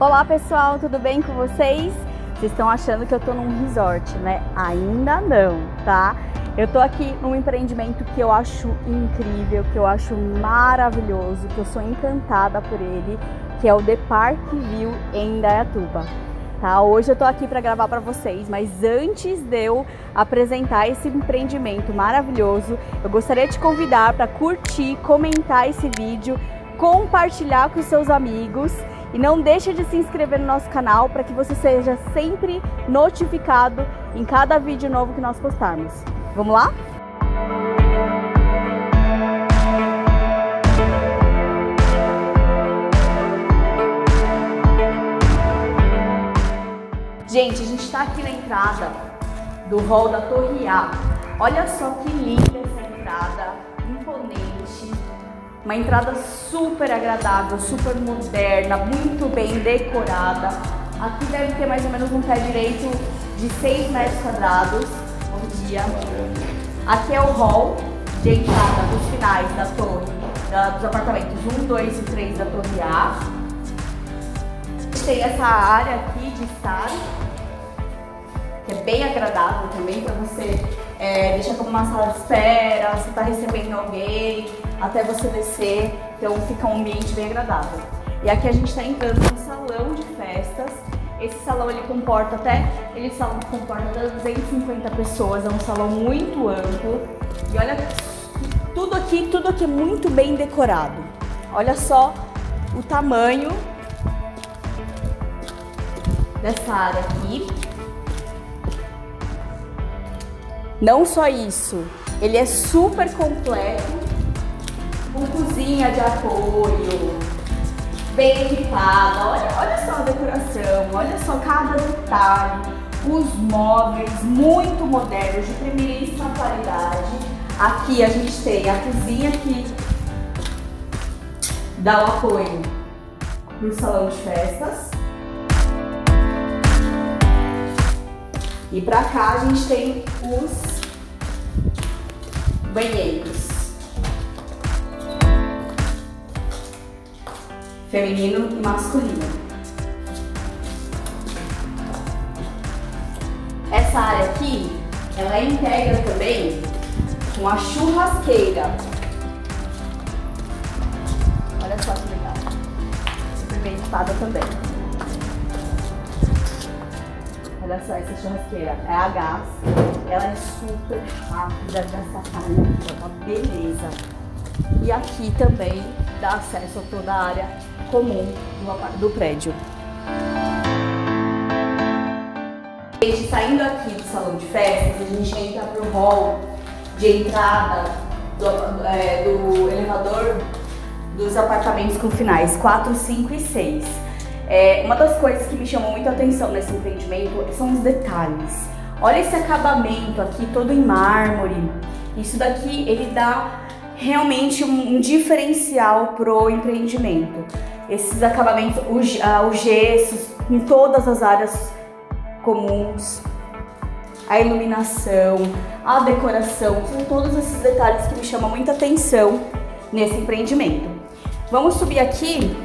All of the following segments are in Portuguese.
Olá pessoal, tudo bem com vocês? Vocês estão achando que eu tô num resort, né? Ainda não, tá? Eu tô aqui num empreendimento que eu acho incrível, que eu acho maravilhoso, que eu sou encantada por ele, que é o The Park View em Indaiatuba. Tá? Hoje eu tô aqui para gravar para vocês, mas antes de eu apresentar esse empreendimento maravilhoso, eu gostaria de te convidar para curtir, comentar esse vídeo, compartilhar com seus amigos e não deixe de se inscrever no nosso canal para que você seja sempre notificado em cada vídeo novo que nós postarmos. Vamos lá? Gente, a gente está aqui na entrada do hall da Torre A. Olha só que linda essa. Uma entrada super agradável, super moderna, muito bem decorada. Aqui deve ter mais ou menos um pé direito de 6 metros quadrados. Bom dia. Aqui é o hall de entrada dos finais da torre, da, dos apartamentos 1, 2 e 3 da torre A. Tem essa área aqui de estar, que é bem agradável também para você é, deixar como uma sala de espera, você está recebendo alguém, até você descer, então fica um ambiente bem agradável. E aqui a gente está entrando no salão de festas. Esse salão ele comporta até, ele salão comporta até 250 pessoas, é um salão muito amplo. E olha tudo aqui, tudo aqui é muito bem decorado. Olha só o tamanho dessa área aqui. Não só isso, ele é super completo com cozinha de apoio, bem equipada. Olha, olha só a decoração, olha só cada detalhe. Os móveis muito modernos, de primeiríssima qualidade. Aqui a gente tem a cozinha que dá o apoio para o salão de festas. E para cá a gente tem os banheiros. Feminino e masculino. Essa área aqui, ela integra também com a churrasqueira. Olha só que legal. Super bem equipada também. Olha só essa churrasqueira. É a gás. Ela é super rápida dessa carne. É uma beleza. E aqui também dá acesso a toda a área comum do, prédio. Gente, saindo aqui do salão de festas, a gente entra para o hall de entrada do, é, do, elevador dos apartamentos com finais 4, 5 e 6. É, uma das coisas que me chamou muita atenção nesse empreendimento são os detalhes. Olha esse acabamento aqui todo em mármore. Isso daqui ele dá realmente um, um diferencial pro empreendimento esses acabamentos, os, uh, os gessos em todas as áreas comuns, a iluminação, a decoração, são todos esses detalhes que me chamam muita atenção nesse empreendimento. Vamos subir aqui,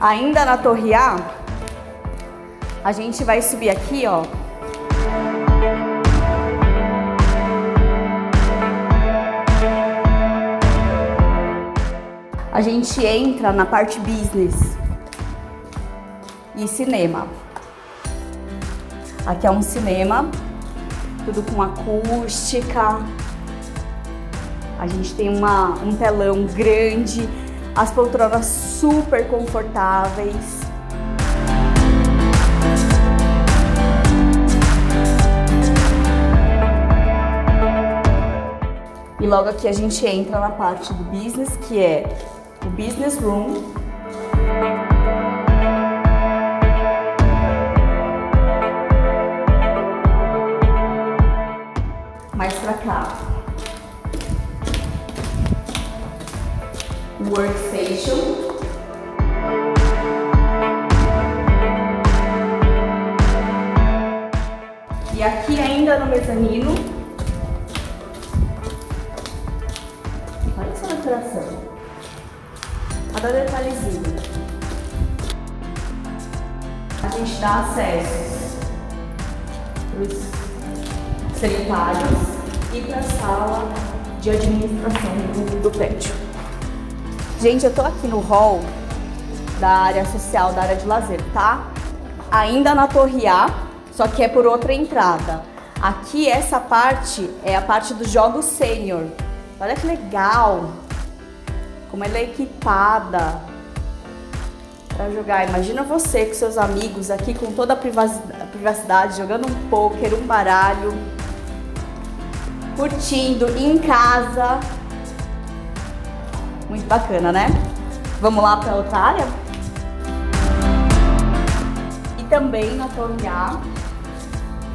ainda na Torre A, a gente vai subir aqui, ó, a gente entra na parte business e cinema. Aqui é um cinema, tudo com acústica. A gente tem uma, um telão grande, as poltronas super confortáveis. E logo aqui a gente entra na parte do business, que é o business room. Mais pra cá. Workstation. E aqui ainda no mezanino. Olha essa decoração. Cada detalhezinho. gente dá acesso para os sanitários e para a sala de administração do, do prédio. Gente, eu tô aqui no hall da área social, da área de lazer, tá? Ainda na Torre A, só que é por outra entrada. Aqui, essa parte é a parte dos jogos sênior. Olha que legal! Como ela é equipada para jogar. Imagina você com seus amigos aqui com toda a privacidade, jogando um poker, um baralho, curtindo em casa. Muito bacana, né? Vamos lá para outra área? E também na Torre A,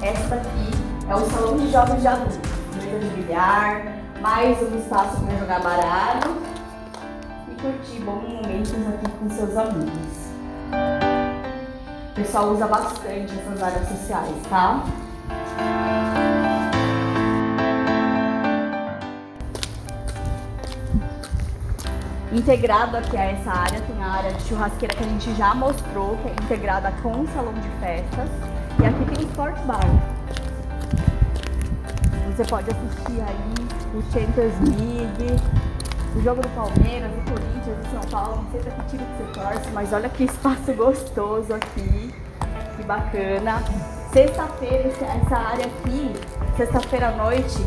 essa daqui é o salão de jogos de adultos. Mesa de bilhar, mais um espaço para jogar baralho curtir bons momentos aqui com seus amigos. O pessoal usa bastante essas áreas sociais, tá? Integrado aqui a essa área, tem a área de churrasqueira que a gente já mostrou, que é integrada com o salão de festas. E aqui tem o Sport Bar. Você pode assistir aí o Champions League, o jogo do Palmeiras, do Corinthians, do São Paulo, não sei pra que time que você torce, mas olha que espaço gostoso aqui, que bacana. Sexta-feira, essa área aqui, sexta-feira à noite,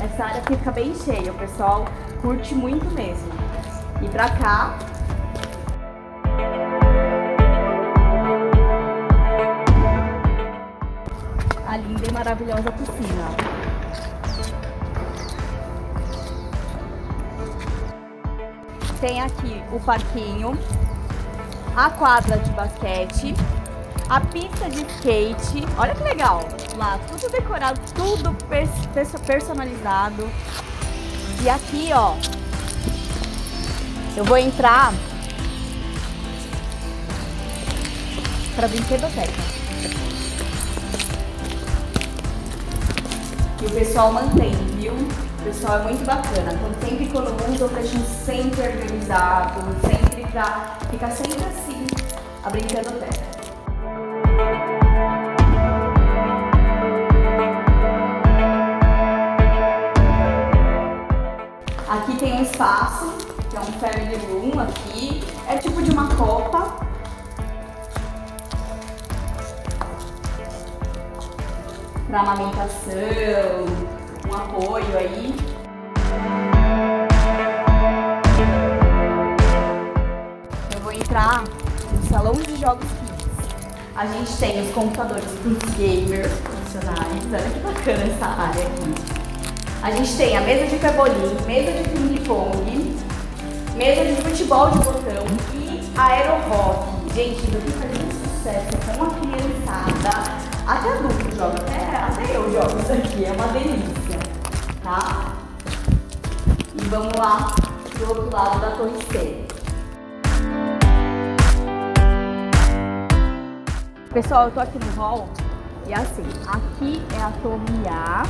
essa área fica bem cheia, o pessoal curte muito mesmo. E pra cá, a linda e maravilhosa piscina. Tem aqui o parquinho, a quadra de basquete, a pista de skate. Olha que legal! Lá, tudo decorado, tudo personalizado. E aqui, ó, eu vou entrar para brinquedoteca. E o pessoal mantém, viu? Pessoal é muito bacana. Então sempre quando usa, deixam sempre organizado, sempre pra ficar sempre assim, a brincadeira. Aqui tem um espaço, que é um family room aqui. É tipo de uma copa. Para amamentação, um apoio aí. Eu vou entrar no salão de jogos Kids. A gente tem os computadores para os gamers profissionais. Olha que bacana essa área aqui. A gente tem a mesa de pebolim, mesa de ping-pong, mesa de futebol de botão e aerorock. Gente, do que faz muito sucesso com uma criançada. Até adulto joga, até, até eu jogo isso aqui, é uma delícia tá? E vamos lá pro outro lado da torre C. Pessoal, eu tô aqui no hall e assim, aqui é a torre A.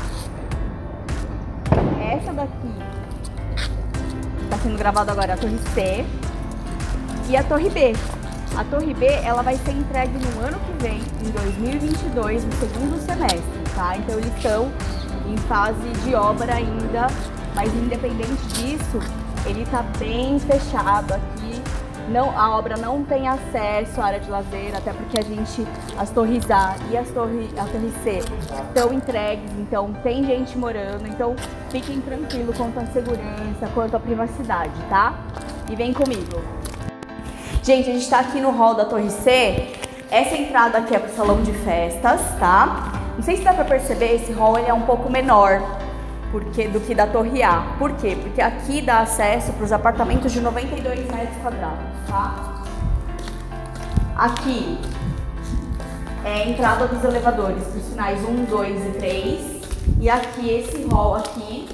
Essa daqui está sendo gravada agora, a torre C. E a torre B. A torre B, ela vai ser entregue no ano que vem, em 2022, no segundo semestre, tá? Então eles estão em fase de obra ainda, mas independente disso, ele está bem fechado aqui. Não, a obra não tem acesso à área de lazer, até porque a gente, as torres A e as torre, a torre C estão entregues, então tem gente morando, então fiquem tranquilos quanto à segurança, quanto à privacidade, tá? E vem comigo. Gente, a gente está aqui no hall da torre C. Essa entrada aqui é para o salão de festas, tá? Não sei se dá para perceber, esse hall ele é um pouco menor porque, do que da Torre A. Por quê? Porque aqui dá acesso para os apartamentos de 92 metros quadrados, tá? Aqui é a entrada dos elevadores os finais 1, 2 e 3. E aqui, esse hall aqui,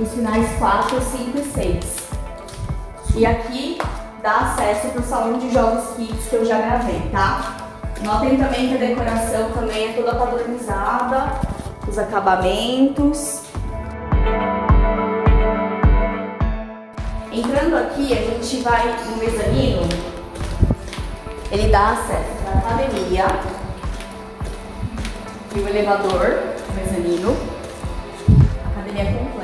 os finais 4, 5 e 6. E aqui dá acesso para o salão de jogos kids que eu já gravei, tá? Notem também que a decoração também é toda padronizada, os acabamentos. Entrando aqui, a gente vai no mezanino. Ele dá acesso para a academia e o elevador, o mezanino, academia completa.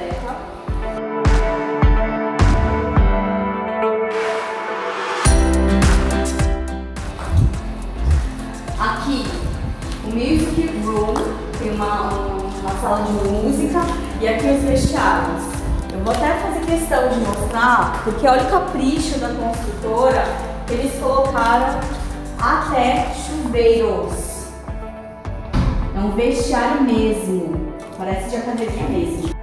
De música e aqui os vestiários. Eu vou até fazer questão de mostrar, porque olha o capricho da construtora, eles colocaram até chuveiros. É um vestiário mesmo, parece de academia mesmo.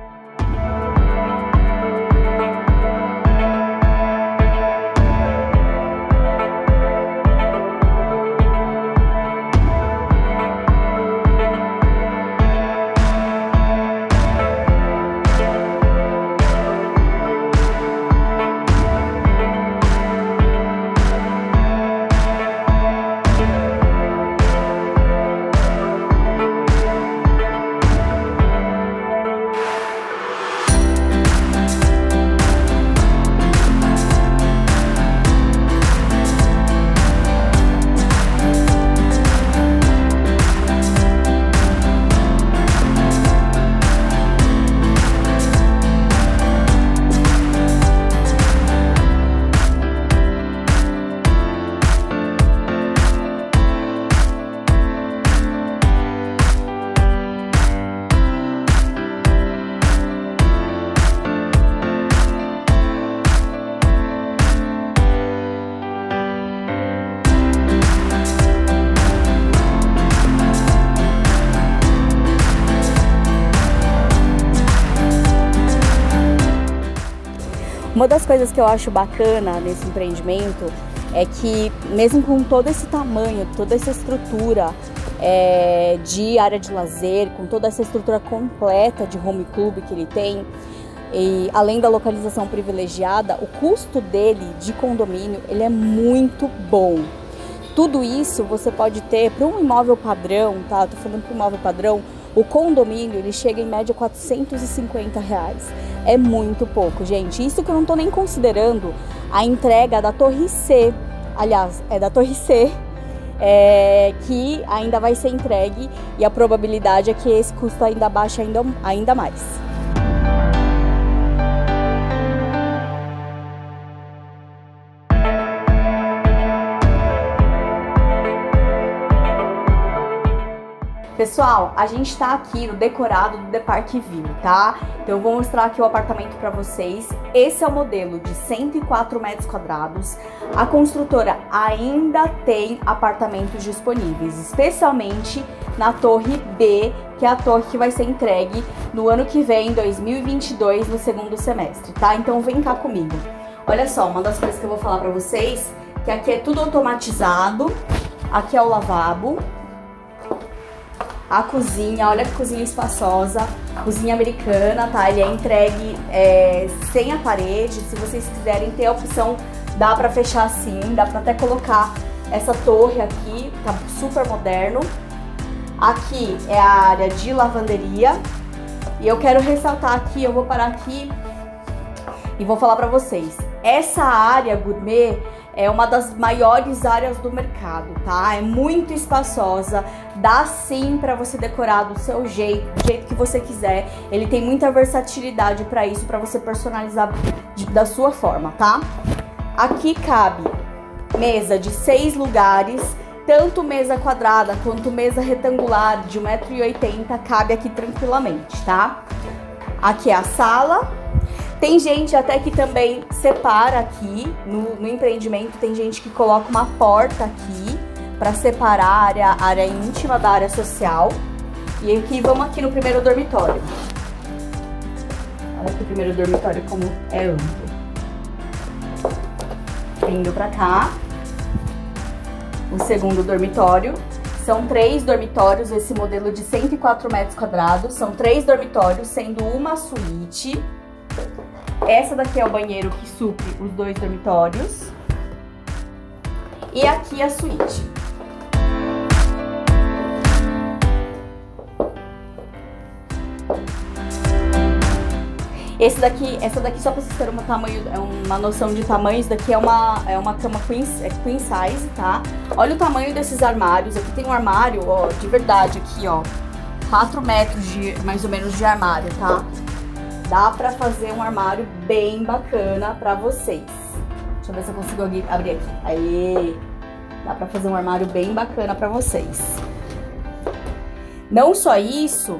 Das coisas que eu acho bacana nesse empreendimento é que, mesmo com todo esse tamanho, toda essa estrutura é, de área de lazer, com toda essa estrutura completa de home club que ele tem, e além da localização privilegiada, o custo dele de condomínio ele é muito bom. Tudo isso você pode ter para um imóvel padrão, tá? Eu tô falando para um imóvel padrão, o condomínio ele chega em média 450 reais. É muito pouco, gente. Isso que eu não tô nem considerando a entrega da Torre C. Aliás, é da Torre C, é, que ainda vai ser entregue e a probabilidade é que esse custo ainda baixe ainda, ainda mais. Pessoal, a gente tá aqui no decorado do The Park View, tá? Então eu vou mostrar aqui o apartamento para vocês. Esse é o modelo de 104 metros quadrados. A construtora ainda tem apartamentos disponíveis, especialmente na Torre B, que é a torre que vai ser entregue no ano que vem, 2022, no segundo semestre, tá? Então vem cá comigo. Olha só, uma das coisas que eu vou falar para vocês, que aqui é tudo automatizado. Aqui é o lavabo, a cozinha, olha que cozinha espaçosa, cozinha americana, tá? Ele é entregue é, sem a parede, se vocês quiserem ter a opção, dá pra fechar assim, dá pra até colocar essa torre aqui, tá super moderno. Aqui é a área de lavanderia, e eu quero ressaltar aqui, eu vou parar aqui e vou falar pra vocês, essa área gourmet é uma das maiores áreas do mercado, tá? É muito espaçosa, dá sim para você decorar do seu jeito, do jeito que você quiser. Ele tem muita versatilidade para isso, para você personalizar da sua forma, tá? Aqui cabe mesa de seis lugares, tanto mesa quadrada quanto mesa retangular de 1,80m cabe aqui tranquilamente, tá? Aqui é a sala, tem gente até que também separa aqui no, no empreendimento, tem gente que coloca uma porta aqui para separar a área, área íntima da área social. E aqui vamos aqui no primeiro dormitório. Olha aqui o primeiro dormitório como é amplo. Vindo para cá. O segundo dormitório. São três dormitórios, esse modelo de 104 metros quadrados. São três dormitórios, sendo uma suíte. Essa daqui é o banheiro que supre os dois dormitórios. E aqui a suíte. Esse daqui, essa daqui só pra vocês terem uma, tamanho, é uma noção de tamanho, isso daqui é uma, é uma cama queen, é queen size, tá? Olha o tamanho desses armários, aqui tem um armário, ó, de verdade aqui, ó, 4 metros de, mais ou menos de armário, tá? Dá pra fazer um armário bem bacana pra vocês. Deixa eu ver se eu consigo abrir aqui. Aí, dá pra fazer um armário bem bacana pra vocês. Não só isso,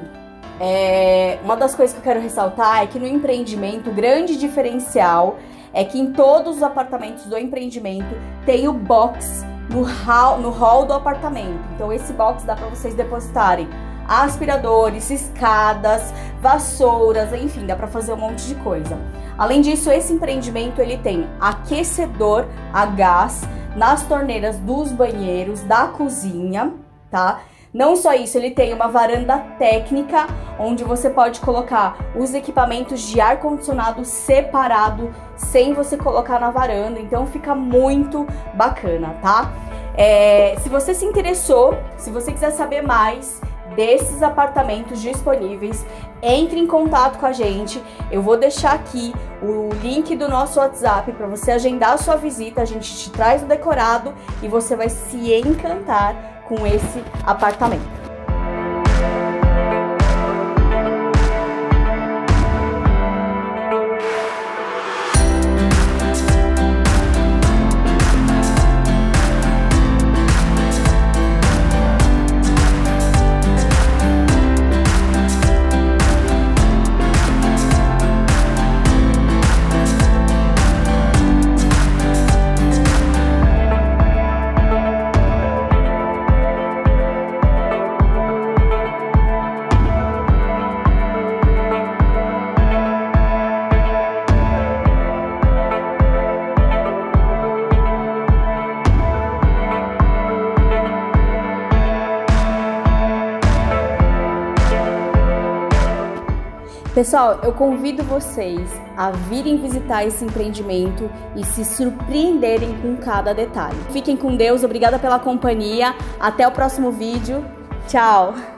é, uma das coisas que eu quero ressaltar é que no empreendimento, o grande diferencial é que em todos os apartamentos do empreendimento tem o box no hall, no hall do apartamento. Então esse box dá para vocês depositarem aspiradores, escadas, vassouras, enfim, dá para fazer um monte de coisa. Além disso, esse empreendimento ele tem aquecedor a gás nas torneiras dos banheiros, da cozinha, tá? Não só isso, ele tem uma varanda técnica onde você pode colocar os equipamentos de ar condicionado separado sem você colocar na varanda, então fica muito bacana, tá? É, se você se interessou, se você quiser saber mais desses apartamentos disponíveis, entre em contato com a gente. Eu vou deixar aqui o link do nosso WhatsApp para você agendar a sua visita. A gente te traz o decorado e você vai se encantar com esse apartamento. Pessoal, eu convido vocês a virem visitar esse empreendimento e se surpreenderem com cada detalhe. Fiquem com Deus, obrigada pela companhia. Até o próximo vídeo. Tchau!